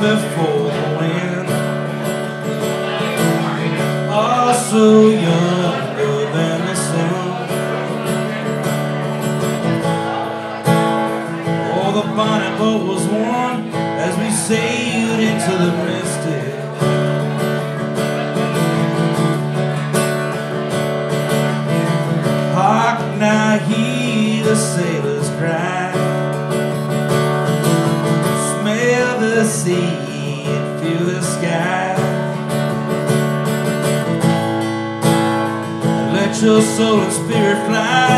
before the wind. Oh, so younger than the sun. Oh, the bonnet boat was warm as we sailed into the mystic. Hark now, hear the sailors cry. Sea and feel the sky. Let your soul and spirit fly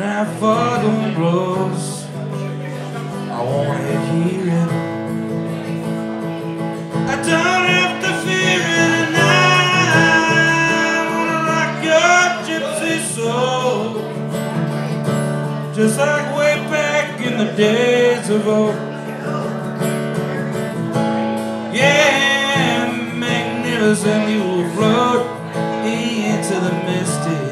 That foghorn blows, I wanna hear it. I don't have to fear it, and I wanna rock your gypsy soul, just like way back in the days of old. Yeah, magnificent, you will float into the mystic.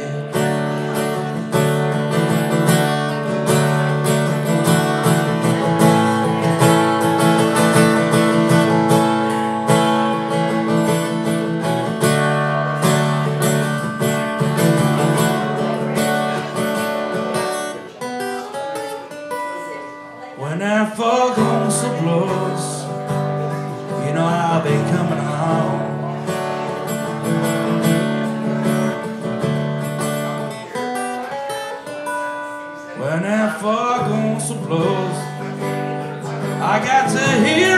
Blows, you know I'll be coming home. When that foghorn whistle blows, I got to hear